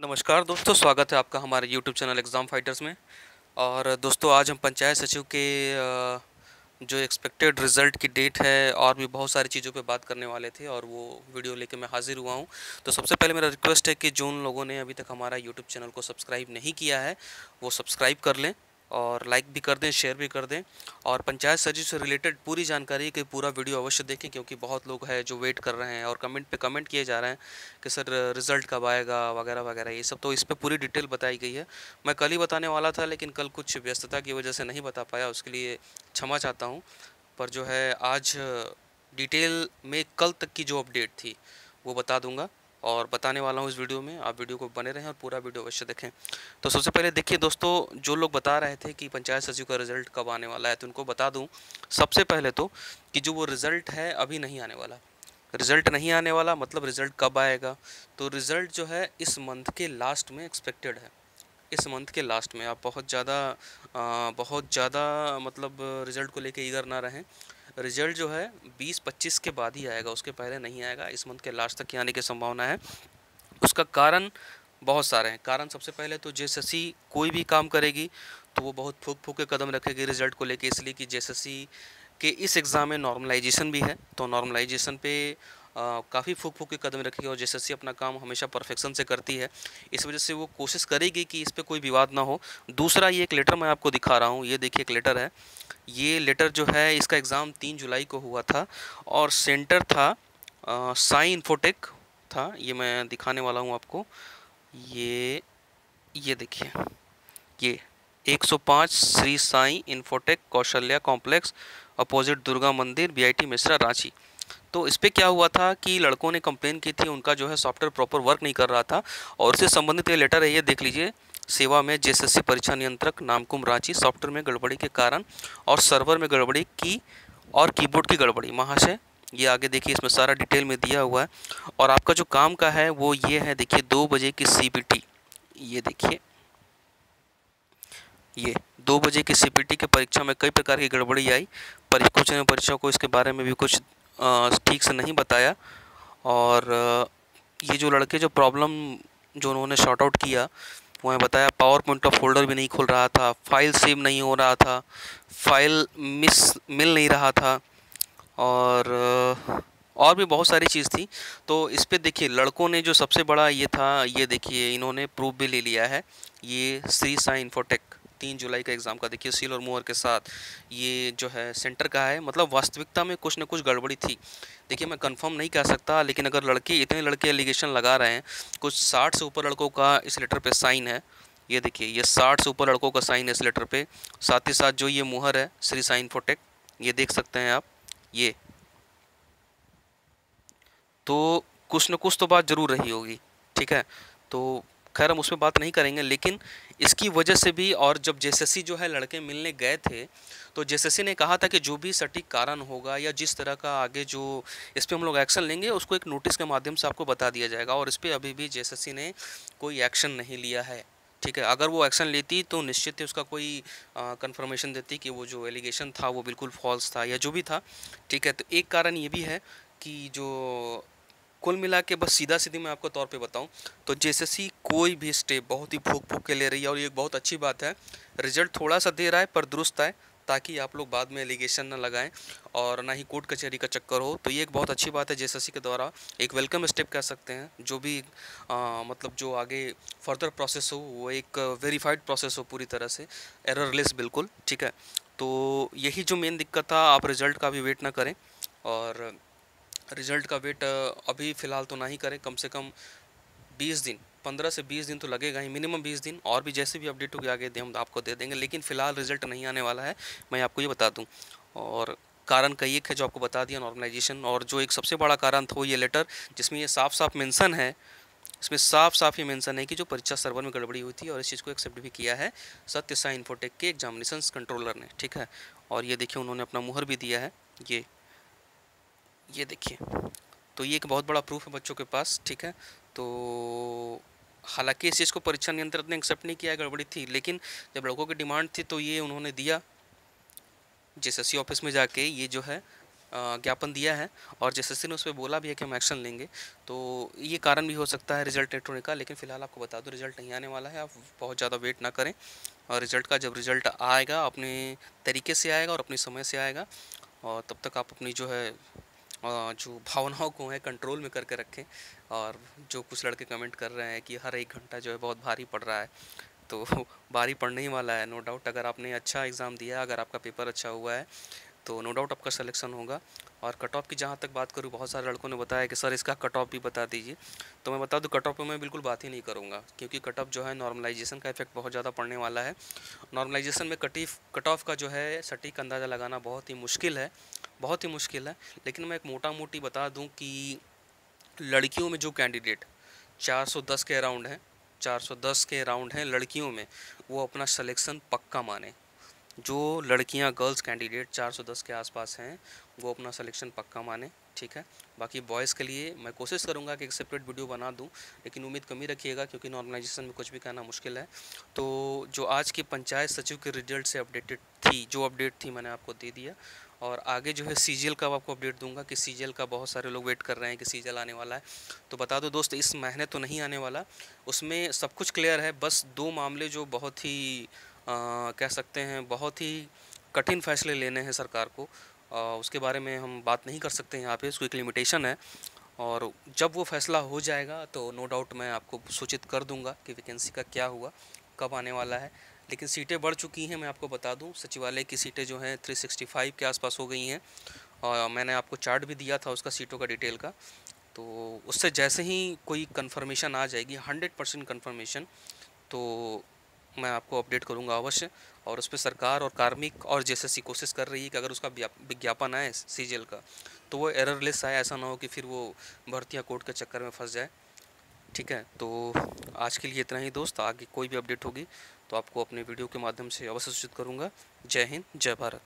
नमस्कार दोस्तों, स्वागत है आपका हमारे यूट्यूब चैनल एग्ज़ाम फाइटर्स में। और दोस्तों, आज हम पंचायत सचिव के जो एक्सपेक्टेड रिज़ल्ट की डेट है और भी बहुत सारी चीज़ों पे बात करने वाले थे और वो वीडियो लेके मैं हाज़िर हुआ हूँ। तो सबसे पहले मेरा रिक्वेस्ट है कि जो उन लोगों ने अभी तक हमारा यूट्यूब चैनल को सब्सक्राइब नहीं किया है, वो सब्सक्राइब कर लें। और लाइक भी कर दें शेयर भी कर दें। और पंचायत सचिव से रिलेटेड पूरी जानकारी के पूरा वीडियो अवश्य देखें, क्योंकि बहुत लोग हैं जो वेट कर रहे हैं और कमेंट पे कमेंट किए जा रहे हैं कि सर रिज़ल्ट कब आएगा, वगैरह वगैरह, ये सब। तो इस पर पूरी डिटेल बताई गई है। मैं कल ही बताने वाला था, लेकिन कल कुछ व्यस्तता की वजह से नहीं बता पाया, उसके लिए क्षमा चाहता हूँ। पर जो है, आज डिटेल में कल तक की जो अपडेट थी, वो बता दूँगा। और बताने वाला हूँ इस वीडियो में। आप वीडियो को बने रहें और पूरा वीडियो अवश्य देखें। तो सबसे पहले देखिए दोस्तों, जो लोग बता रहे थे कि पंचायत सचिव का रिज़ल्ट कब आने वाला है तो उनको बता दूँ, सबसे पहले तो कि जो वो रिज़ल्ट है, अभी नहीं आने वाला। रिज़ल्ट नहीं आने वाला मतलब रिज़ल्ट कब आएगा? तो रिज़ल्ट जो है, इस मंथ के लास्ट में एक्सपेक्टेड है। इस मंथ के लास्ट में। आप बहुत ज़्यादा बहुत ज़्यादा मतलब रिज़ल्ट को लेके ईगर ना रहें। रिज़ल्ट जो है 20-25 के बाद ही आएगा, उसके पहले नहीं आएगा। इस मंथ के लास्ट तक ही आने की संभावना है। उसका कारण बहुत सारे हैं। कारण सबसे पहले तो जेएसएससी कोई भी काम करेगी तो वो बहुत फूक फूक के कदम रखेगी रिज़ल्ट को लेके, इसलिए कि जेएसएससी के इस एग्ज़ाम में नॉर्मलाइजेशन भी है। तो नॉर्मलाइजेशन पे काफ़ी फूक फूक के कदम रखेगी और जेएसएससी अपना काम हमेशा परफेक्शन से करती है। इस वजह से वो कोशिश करेगी कि इस पर कोई विवाद ना हो। दूसरा, ये एक लेटर मैं आपको दिखा रहा हूँ, ये देखिए एक लेटर है। ये लेटर जो है, इसका एग्ज़ाम तीन जुलाई को हुआ था और सेंटर था साई इन्फोटेक था, ये मैं दिखाने वाला हूँ आपको। ये ये देखिए, ये 105 Shri Sai infotech Kaushalya complex, opposite Durga मंदिर बीआईटी मिश्रा, रांची। तो इस पर क्या हुआ था कि लड़कों ने कंप्लेन की थी, उनका जो है सॉफ्टवेयर प्रॉपर वर्क नहीं कर रहा था और उससे संबंधित ये लेटर है, ये देख लीजिए। सेवा में जेएसएससी परीक्षा नियंत्रक नामकुम रांची सॉफ्टवेयर में गड़बड़ी के कारण और सर्वर में गड़बड़ी की और कीबोर्ड की गड़बड़ी। महाशय, ये आगे देखिए, इसमें सारा डिटेल में दिया हुआ है। और आपका जो काम का है, वो ये है, देखिए, दो बजे की सीपीटी ये देखिए। ये, दो बजे की सीपीटी के परीक्षा में कई प्रकार की गड़बड़ी आई। पर कुछ ने परीक्षा को इसके बारे में भी कुछ ठीक से नहीं बताया। और ये जो लड़के जो प्रॉब्लम जो उन्होंने शॉर्ट आउट किया, वो बताया पावर पॉइंट का फोल्डर भी नहीं खुल रहा था फ़ाइल सेव नहीं हो रहा था फ़ाइल मिस मिल नहीं रहा था। और और भी बहुत सारी चीज़ थी। तो इस पर देखिए, लड़कों ने जो सबसे बड़ा ये था, ये देखिए, इन्होंने प्रूफ भी ले लिया है, ये श्री साई इन्फोटेक तीन जुलाई का एग्ज़ाम का, देखिए, सील और मोहर के साथ ये जो है सेंटर का है। मतलब वास्तविकता में कुछ ना कुछ गड़बड़ी थी। देखिए, मैं कंफर्म नहीं कह सकता, लेकिन अगर लड़के, इतने लड़के एलिगेशन लगा रहे हैं, कुछ साठ से ऊपर लड़कों का इस लेटर पर साइन है। ये देखिए, ये साठ से ऊपर लड़कों का साइन है इस लेटर पर साथ ही साथ जो ये मुहर है, श्री साइन फोटेक ये देख सकते हैं आप, ये। तो कुछ न कुछ तो बात ज़रूर रही होगी, ठीक है? तो खैर, हम उसमें बात नहीं करेंगे, लेकिन इसकी वजह से भी और जब जेएसएससी जो है लड़के मिलने गए थे तो जेएसएससी ने कहा था कि जो भी सटीक कारण होगा या जिस तरह का आगे जो इस पर हम लोग एक्शन लेंगे, उसको एक नोटिस के माध्यम से आपको बता दिया जाएगा और इस पर अभी भी जेएसएससी ने कोई एक्शन नहीं लिया है। ठीक है, अगर वो एक्शन लेती तो निश्चित ही उसका कोई कंफर्मेशन देती कि वो जो एलिगेशन था वो बिल्कुल फॉल्स था या जो भी था। ठीक है तो एक कारण ये भी है कि जो कुल मिला के बस सीधा सीधी मैं आपको तौर पे बताऊँ तो जेएसएससी कोई भी स्टेप बहुत ही फूक फूक के ले रही है और ये बहुत अच्छी बात है। रिज़ल्ट थोड़ा सा दे रहा है पर दुरुस्त है ताकि आप लोग बाद में एलिगेशन ना लगाएँ और ना ही कोर्ट कचहरी का चक्कर हो। तो ये एक बहुत अच्छी बात है जेएसएससी के द्वारा एक वेलकम स्टेप कह सकते हैं जो भी आ, मतलब जो आगे फर्दर प्रोसेस हो वो एक वेरीफाइड प्रोसेस हो पूरी तरह से एररलेस बिल्कुल ठीक है। तो यही जो मेन दिक्कत था आप रिज़ल्ट का भी वेट ना करें और रिज़ल्ट का वेट अभी फ़िलहाल तो ना ही करें, कम से कम 20 दिन 15 से 20 दिन तो लगेगा ही, मिनिमम 20 दिन, और भी जैसे भी अपडेट होगी आगे दे हम आपको दे देंगे, लेकिन फ़िलहाल रिज़ल्ट नहीं आने वाला है, मैं आपको ये बता दूँ। और कारण का एक है जो आपको बता दिया, नॉर्मलाइजेशन, और जो एक सबसे बड़ा कारण था ये लेटर, जिसमें ये साफ़ साफ़ मेंशन है, इसमें साफ़ साफ़ ये मेंशन है कि जो परीक्षा सर्वर में गड़बड़ी हुई थी और इस चीज़ को एक्सेप्ट भी किया है सत्य साई इन्फोटेक के एग्जामिनेशन कंट्रोलर ने, ठीक है? और ये देखिए उन्होंने अपना मुहर भी दिया है, ये ये देखिए तो ये एक बहुत बड़ा प्रूफ है बच्चों के पास, ठीक है? तो हालाँकि इस चीज़ को परीक्षा नियंत्रण ने एक्सेप्ट नहीं किया, गड़बड़ी थी, लेकिन जब लड़कों की डिमांड थी तो ये उन्होंने दिया। जेएसएससी ऑफ़िस में जाके ये जो है ज्ञापन दिया है और जैसे ने उस पर बोला भी है कि हम एक्शन लेंगे। तो ये कारण भी हो सकता है रिज़ल्ट लेट होने का, लेकिन फ़िलहाल आपको बता दूँ रिज़ल्ट नहीं आने वाला है, आप बहुत ज़्यादा वेट ना करें। और रिज़ल्ट का जब रिज़ल्ट आएगा, अपने तरीके से आएगा और अपने समय से आएगा, और तब तक आप अपनी जो है जो भावनाओं को है कंट्रोल में करके रखें और जो कुछ लड़के कमेंट कर रहे हैं कि हर एक घंटा जो है बहुत भारी पड़ रहा है तो भारी पड़ने ही वाला है नो डाउट अगर आपने अच्छा एग्ज़ाम दिया, अगर आपका पेपर अच्छा हुआ है तो नो डाउट आपका सिलेक्शन होगा। और कट ऑफ़ की जहाँ तक बात करूँ, बहुत सारे लड़कों ने बताया कि, सर, इसका कट ऑफ़ भी बता दीजिए। तो मैं बता दूँ कट ऑफ़ पर मैं बिल्कुल बात ही नहीं करूँगा, क्योंकि कट ऑफ़ जो है नॉर्मलाइजेशन का इफ़ेक्ट बहुत ज़्यादा पड़ने वाला है। नॉर्मलाइजेशन में कटीफ कट ऑफ़ का जो है सटीक अंदाज़ा लगाना बहुत ही मुश्किल है। बहुत ही मुश्किल है, लेकिन मैं एक मोटा मोटी बता दूँ कि लड़कियों में जो कैंडिडेट 410 के अराउंड हैं 410 के अराउंड हैं लड़कियों में, वो अपना सलेक्शन पक्का माने। जो लड़कियाँ, गर्ल्स कैंडिडेट 410 के आसपास हैं, वो अपना सिलेक्शन पक्का माने, ठीक है? बाकी बॉयज़ के लिए मैं कोशिश करूँगा कि एक सेपरेट वीडियो बना दूँ, लेकिन उम्मीद कमी रखिएगा, क्योंकि नॉर्मलाइजेशन में कुछ भी कहना मुश्किल है। तो जो आज की पंचायत सचिव के रिज़ल्ट से अपडेटेड थी, जो अपडेट थी मैंने आपको दे दिया और आगे जो है सीजीएल का आपको अपडेट दूँगा कि सीजीएल का बहुत सारे लोग वेट कर रहे हैं कि सी आने वाला है। तो बता दो दोस्त इस महीने तो नहीं आने वाला। उसमें सब कुछ क्लियर है बस दो मामले जो बहुत ही आ, कह सकते हैं बहुत ही कठिन फैसले लेने हैं सरकार को। आ, उसके बारे में हम बात नहीं कर सकते यहाँ पे उसको एक लिमिटेशन है। और जब वो फैसला हो जाएगा तो नो डाउट मैं आपको सूचित कर दूँगा कि वैकेंसी का क्या हुआ कब आने वाला है। लेकिन सीटें बढ़ चुकी हैं, मैं आपको बता दूँ। सचिवालय की सीटें जो हैं 365 के आसपास हो गई हैं। और मैंने आपको चार्ट भी दिया था उसका, सीटों का डिटेल का। तो उससे जैसे ही कोई कन्फर्मेशन आ जाएगी हंड्रेड परसेंट कन्फर्मेशन तो मैं आपको अपडेट करूँगा अवश्य। और उस पर सरकार और कार्मिक और जैसे कोशिश कर रही है कि अगर उसका विज्ञापन आए सी का तो वो एररलेस आए, ऐसा ना हो कि फिर वो भर्तियाँ कोर्ट के चक्कर में फंस जाए। ठीक है तो आज के लिए इतना ही दोस्त, आगे कोई भी अपडेट होगी तो आपको अपने वीडियो के माध्यम से अवश्य सूचित करूँगा। जय हिंद जय भारत।